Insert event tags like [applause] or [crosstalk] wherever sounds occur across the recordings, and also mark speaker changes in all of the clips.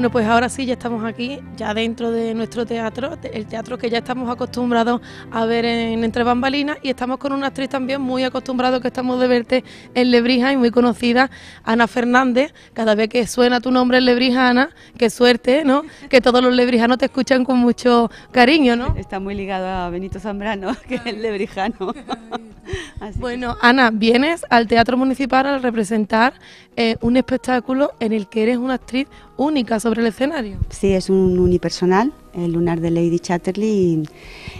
Speaker 1: Bueno, pues ahora sí, ya estamos aquí, ya dentro de nuestro teatro, el teatro que ya estamos acostumbrados a ver en Entre Bambalinas y estamos con una actriz también muy acostumbrada que estamos de verte en Lebrija y muy conocida, Ana Fernández. Cada vez que suena tu nombre en Lebrija, Ana, qué suerte, ¿no? Que todos los lebrijanos te escuchan con mucho cariño, ¿no?
Speaker 2: Está muy ligado a Benito Zambrano, [laughs] que es el lebrijano. [laughs]
Speaker 1: bueno, Ana, vienes al Teatro Municipal a representar eh, un espectáculo en el que eres una actriz única sobre el escenario.
Speaker 2: Sí, es un unipersonal, el lunar de Lady Chatterley,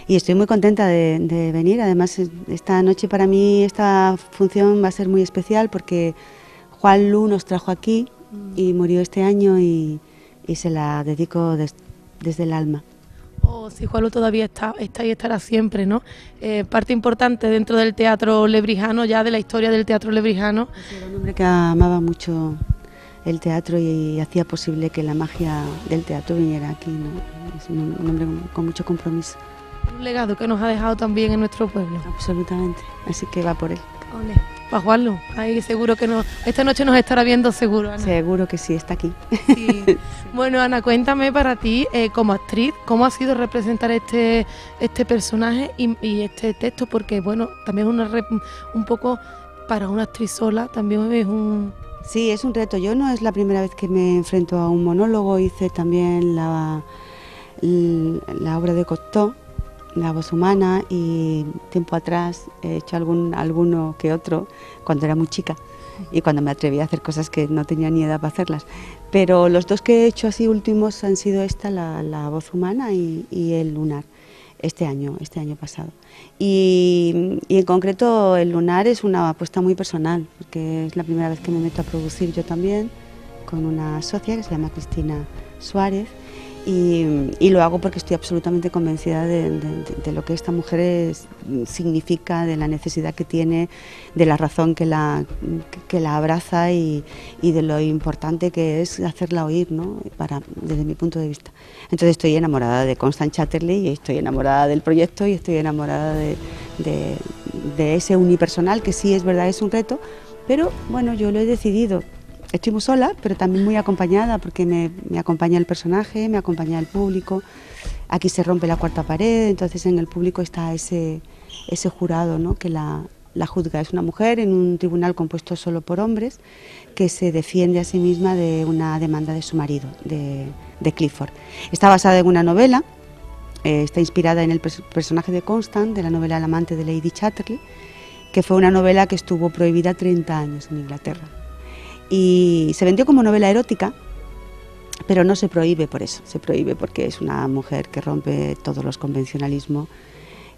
Speaker 2: y, estoy muy contenta de, venir. Además, esta noche para mí esta función va a ser muy especial porque Juan Lu nos trajo aquí y murió este año y, se la dedico desde el alma.
Speaker 1: Oh, sí, Juan Lu todavía está, está y estará siempre, ¿no? Eh, parte importante dentro del teatro lebrijano, ya de la historia del teatro lebrijano.
Speaker 2: era un hombre que amaba mucho el teatro y, hacía posible que la magia del teatro viniera aquí. Es un, hombre con, mucho compromiso.
Speaker 1: Un legado que nos ha dejado también en nuestro pueblo.
Speaker 2: Absolutamente, así que va por él.
Speaker 1: Para Juanlo, ahí seguro que no, esta noche nos estará viendo seguro.
Speaker 2: Seguro que sí, está aquí. [laughs]
Speaker 1: Bueno, Ana, cuéntame para ti, eh, como actriz, cómo ha sido representar este, este personaje y, este texto, porque bueno, también una un poco para una actriz sola, también es un,
Speaker 2: Sí, es un reto. Yo no es la primera vez que me enfrento a un monólogo. Hice también la, la obra de Costó, La voz humana, y tiempo atrás he hecho algún, alguno que otro cuando era muy chica y cuando me atreví a hacer cosas que no tenía ni edad para hacerlas. Pero los dos que he hecho así últimos han sido esta, la, la voz humana y, y el lunar este año, este año pasado. Y, en concreto el lunar es una apuesta muy personal, porque es la primera vez que me meto a producir yo también, con una socia que se llama Cristina Suárez, y, lo hago porque estoy absolutamente convencida de, lo que esta mujer significa, de la necesidad que tiene, de la razón que la, que, la abraza y, de lo importante que es hacerla oír, ¿no? Desde mi punto de vista. Entonces estoy enamorada de Constant Chatterley y estoy enamorada del proyecto y estoy enamorada de, de ese unipersonal que sí es verdad, es un reto, pero bueno, yo lo he decidido estoy muy sola, pero también muy acompañada porque me, acompaña el personaje, me acompaña el público. Aquí se rompe la cuarta pared, entonces en el público está ese, ese jurado ¿no? que la, juzga. Es una mujer en un tribunal compuesto solo por hombres que se defiende a sí misma de una demanda de su marido, de, Clifford. Está basada en una novela, eh, está inspirada en el personaje de Constant, de la novela El amante de Lady Chatterley, que fue una novela que estuvo prohibida 30 años en Inglaterra y se vendió como novela erótica, pero no se prohíbe por eso, se prohíbe porque es una mujer que rompe todos los convencionalismos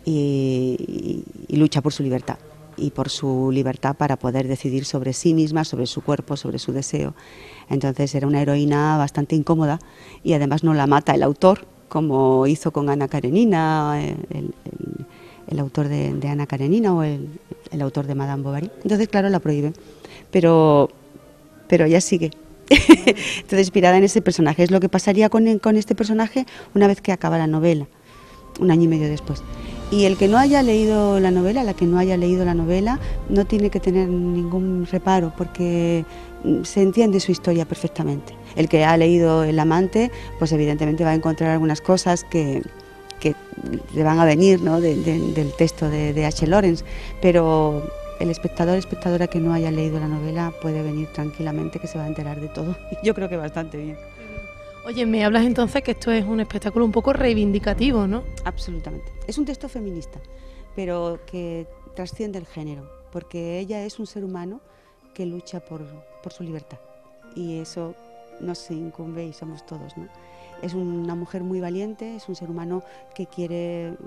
Speaker 2: y, lucha por su libertad y por su libertad para poder decidir sobre sí misma, sobre su cuerpo, sobre su deseo. Entonces era una heroína bastante incómoda y además no la mata el autor, como hizo con Ana Karenina, el, autor de, Ana Karenina o el, el autor de Madame Bovary. Entonces, claro, la prohíbe. Pero pero ella sigue. [laughs] Entonces, inspirada en ese personaje. Es lo que pasaría con, con este personaje una vez que acaba la novela, un año y medio después. Y el que no haya leído la novela, la que no haya leído la novela, no tiene que tener ningún reparo porque mm, se entiende su historia perfectamente. El que ha leído El amante, pues evidentemente va a encontrar algunas cosas que, que le van a venir ¿no? del texto de, de H. Lawrence, pero el espectador, espectadora que no haya leído la novela puede venir tranquilamente que se va a enterar de todo. [laughs] Yo creo que bastante bien.
Speaker 1: Oye, me hablas entonces que esto es un espectáculo un poco reivindicativo, ¿no?
Speaker 2: Absolutamente. Es un texto feminista, pero que trasciende el género, porque ella es un ser humano que lucha por, por su libertad. Y eso nos incumbe y somos todos, ¿no? Es una mujer muy valiente, es un ser humano que quiere,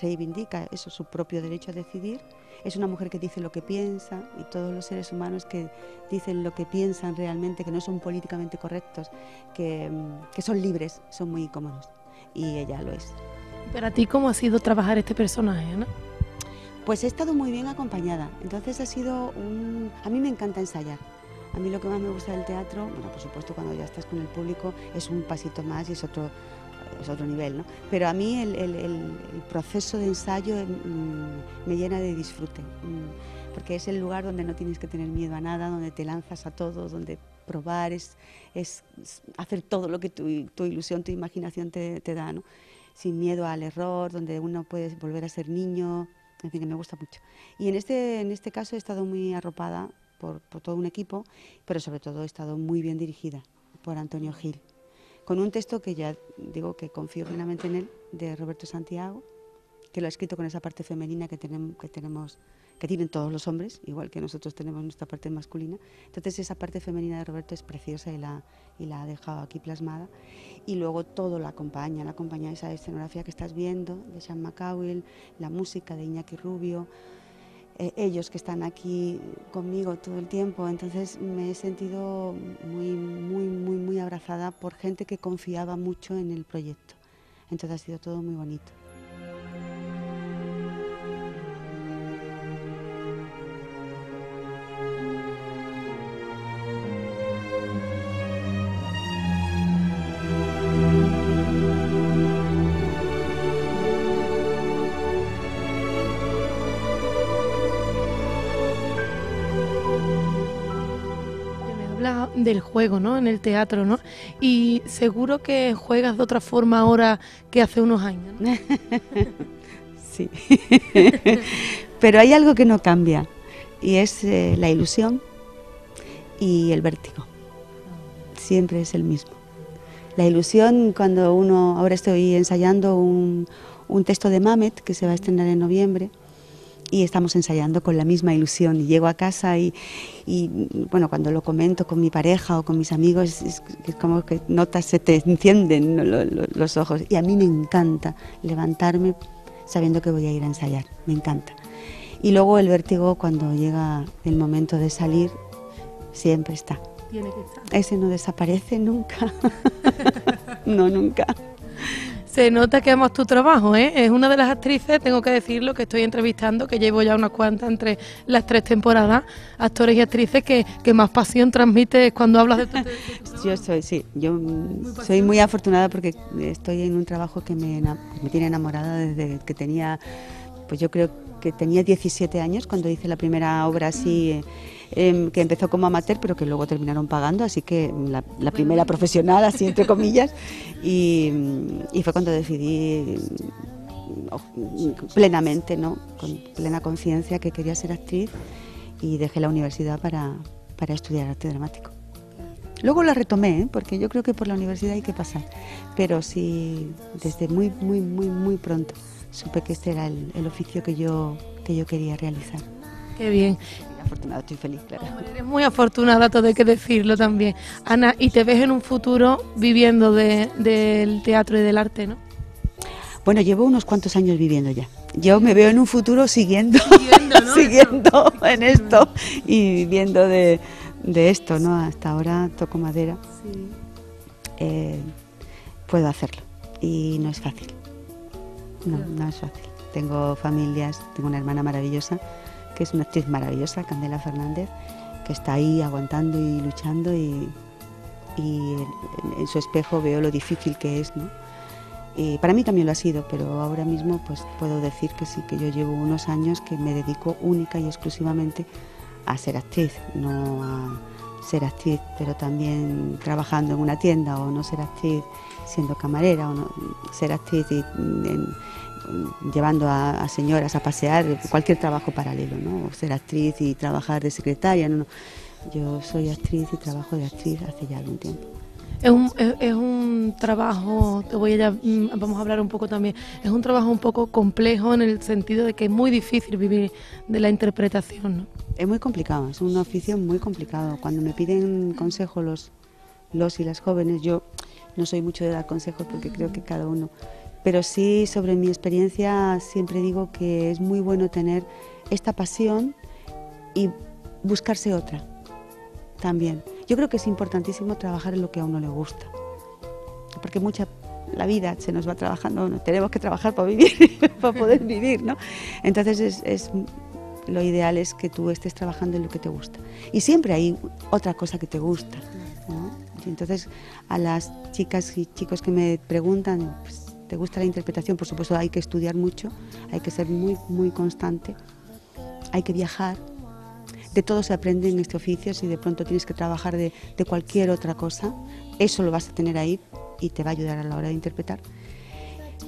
Speaker 2: reivindica eso, su propio derecho a decidir. Es una mujer que dice lo que piensa y todos los seres humanos que dicen lo que piensan realmente, que no son políticamente correctos, que, que son libres, son muy incómodos. Y ella lo es.
Speaker 1: ¿Para ti cómo ha sido trabajar este personaje, Ana?
Speaker 2: Pues he estado muy bien acompañada. Entonces ha sido un... A mí me encanta ensayar. A mí lo que más me gusta del teatro, bueno, por supuesto cuando ya estás con el público es un pasito más y es otro, es otro nivel, ¿no? Pero a mí el, proceso de ensayo mm, me llena de disfrute, mm, porque es el lugar donde no tienes que tener miedo a nada, donde te lanzas a todo, donde probar, es, es hacer todo lo que tu, tu ilusión, tu imaginación te, te da, ¿no? sin miedo al error, donde uno puede volver a ser niño, en fin, que me gusta mucho. Y en este, en este caso he estado muy arropada por, por todo un equipo, pero sobre todo he estado muy bien dirigida por Antonio Gil, con un texto que ya digo que confío plenamente en él, de Roberto Santiago, que lo ha escrito con esa parte femenina que tenemos, que tenemos que tienen todos los hombres, igual que nosotros tenemos nuestra parte masculina. Entonces esa parte femenina de Roberto es preciosa y la, y la ha dejado aquí plasmada. Y luego todo la acompaña, la acompaña esa escenografía que estás viendo de Sean McCowell, la música de Iñaki Rubio, eh, ellos que están aquí conmigo todo el tiempo. Entonces me he sentido muy, muy, muy, muy abrazada por gente que confiaba mucho en el proyecto. Entonces ha sido todo muy bonito.
Speaker 1: Del juego, ¿no? En el teatro, ¿no? Y seguro que juegas de otra forma ahora que hace unos años. [laughs]
Speaker 2: sí. [laughs] Pero hay algo que no cambia y es eh, la ilusión y el vértigo. Siempre es el mismo. La ilusión cuando uno, ahora estoy ensayando un, un texto de Mamet que se va a estrenar en noviembre y estamos ensayando con la misma ilusión. Y llego a casa y, y bueno, cuando lo comento con mi pareja o con mis amigos, es, es como que notas, se te encienden lo, lo, los ojos. Y a mí me encanta levantarme sabiendo que voy a ir a ensayar, me encanta. Y luego el vértigo cuando llega el momento de salir, siempre está.
Speaker 1: Tiene que estar.
Speaker 2: Ese no desaparece nunca. [laughs] no, nunca.
Speaker 1: Se nota que amas tu trabajo, ¿eh? Es una de las actrices, tengo que decirlo, que estoy entrevistando, que llevo ya unas cuantas entre las tres temporadas, actores y actrices que, que más pasión transmites cuando hablas de tu, [laughs] de tu
Speaker 2: Yo soy, sí, yo soy muy afortunada porque estoy en un trabajo que me, me tiene enamorada desde que tenía, pues yo creo que tenía 17 años cuando hice la primera obra así. Eh, que empezó como amateur, pero que luego terminaron pagando, así que la, primera profesional, así entre comillas, y, y, fue cuando decidí plenamente, ¿no? con plena conciencia, que quería ser actriz y dejé la universidad para, para estudiar arte dramático. Luego la retomé, ¿eh? porque yo creo que por la universidad hay que pasar, pero sí, desde muy, muy, muy, muy pronto supe que este era el, el oficio que yo, que yo quería realizar.
Speaker 1: Qué bien.
Speaker 2: Afortunada, estoy feliz, claro.
Speaker 1: Eres muy afortunada, todo hay que decirlo también. Ana, ¿y te ves en un futuro viviendo de, del teatro y del arte, no?
Speaker 2: Bueno, llevo unos cuantos años viviendo ya. Yo me veo en un futuro siguiendo, siguiendo, ¿no? [laughs] siguiendo en esto y viviendo de, de, esto, ¿no? Hasta ahora toco madera. Sí. Eh, puedo hacerlo y no es fácil. No, no es fácil. Tengo familias, tengo una hermana maravillosa que es una actriz maravillosa, Candela Fernández, que está ahí aguantando y luchando y, en, su espejo veo lo difícil que es, ¿no? Y para mí también lo ha sido, pero ahora mismo pues puedo decir que sí, que yo llevo unos años que me dedico única y exclusivamente a ser actriz, no a ser actriz, pero también trabajando en una tienda o no ser actriz siendo camarera o no ser actriz y, en, llevando a, señoras a pasear, cualquier trabajo paralelo, ¿no? Ser actriz y trabajar de secretaria, no, no. Yo soy actriz y trabajo de actriz hace ya algún tiempo.
Speaker 1: Es un, es, es un trabajo, te voy a ya, vamos a hablar un poco también, es un trabajo un poco complejo en el sentido de que es muy difícil vivir de la interpretación.
Speaker 2: Es muy complicado, es un oficio muy complicado. Cuando me piden consejo los, los y las jóvenes, yo no soy mucho de dar consejos porque creo que cada uno pero sí sobre mi experiencia siempre digo que es muy bueno tener esta pasión y buscarse otra también. Yo creo que es importantísimo trabajar en lo que a uno le gusta, porque mucha la vida se nos va trabajando, tenemos que trabajar para vivir, [laughs] para poder vivir, ¿no? Entonces es, es, lo ideal es que tú estés trabajando en lo que te gusta. Y siempre hay otra cosa que te gusta, ¿no? Entonces a las chicas y chicos que me preguntan, pues, te gusta la interpretación, por supuesto hay que estudiar mucho, hay que ser muy, muy constante, hay que viajar, de todo se aprende en este oficio, si de pronto tienes que trabajar de, cualquier otra cosa, eso lo vas a tener ahí y te va a ayudar a la hora de interpretar.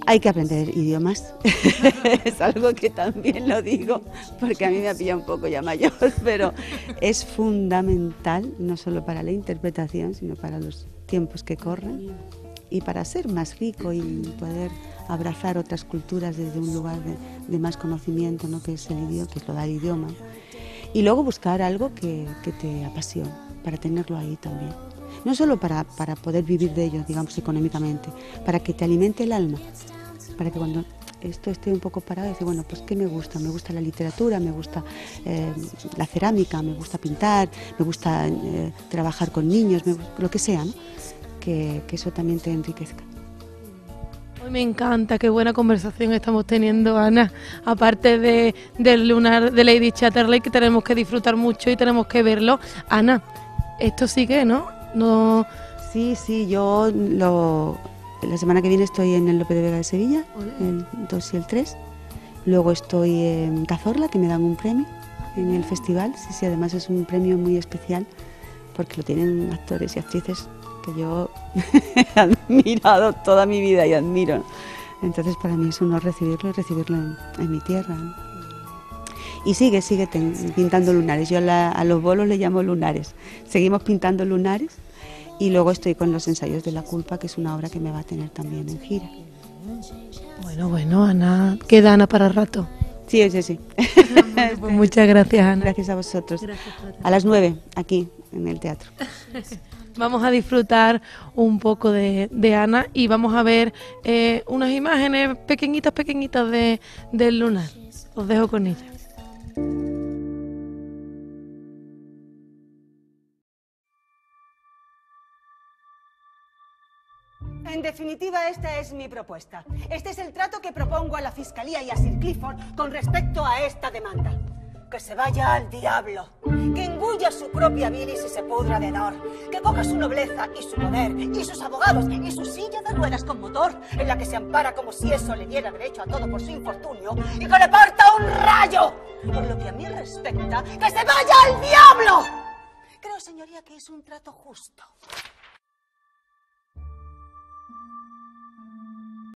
Speaker 2: Hay que aprender idiomas, [laughs] es algo que también lo digo porque a mí me ha pillado un poco ya mayor, [laughs] pero es fundamental no solo para la interpretación, sino para los tiempos que corren y para ser más rico y poder abrazar otras culturas desde un lugar de, más conocimiento, ¿no? que es el idioma, que es lo del idioma. Y luego buscar algo que, te apasione, para tenerlo ahí también no solo para, para poder vivir de ello, digamos, económicamente, para que te alimente el alma, para que cuando esto esté un poco parado, decir, bueno, pues ¿qué me gusta? Me gusta la literatura, me gusta eh, la cerámica, me gusta pintar, me gusta eh, trabajar con niños, lo que sea, ¿no? que, que eso también te enriquezca.
Speaker 1: Hoy me encanta, qué buena conversación estamos teniendo, Ana. Aparte de, del lunar de Lady Chatterley, que tenemos que disfrutar mucho y tenemos que verlo. Ana, esto sigue, ¿no? No.
Speaker 2: Sí, sí, yo lo, la semana que viene estoy en el López de Vega de Sevilla, el 2 y el 3. Luego estoy en Cazorla, que me dan un premio en el festival. Sí, sí, además es un premio muy especial porque lo tienen actores y actrices que yo [laughs] he admirado toda mi vida y admiro. Entonces para mí es un honor recibirlo y recibirlo en, mi tierra. Y sigue, sigue pintando lunares. Yo a los bolos le llamo lunares. Seguimos pintando lunares y luego estoy con los ensayos de la culpa, que es una obra que me va a tener también en gira.
Speaker 1: Bueno, bueno, Ana, queda Ana para rato.
Speaker 2: Sí, sí, sí. [laughs]
Speaker 1: Pues muchas gracias, Ana.
Speaker 2: Gracias a vosotros. a las nueve, aquí, en el teatro. [laughs]
Speaker 1: vamos a disfrutar un poco de, Ana y vamos a ver eh, unas imágenes pequeñitas, pequeñitas de, del lunar. Os dejo con ella.
Speaker 3: En definitiva, esta es mi propuesta. Este es el trato que propongo a la Fiscalía y a Sir Clifford con respecto a esta demanda. Que se vaya al diablo, que engulla su propia bilis y se pudra de dor, que coja su nobleza y su poder, y sus abogados, y su silla de ruedas con motor, en la que se ampara como si eso le diera derecho a todo por su infortunio, y que le parta un rayo. Por lo que a mí respecta, que se vaya al diablo. Creo, señoría, que es un trato justo.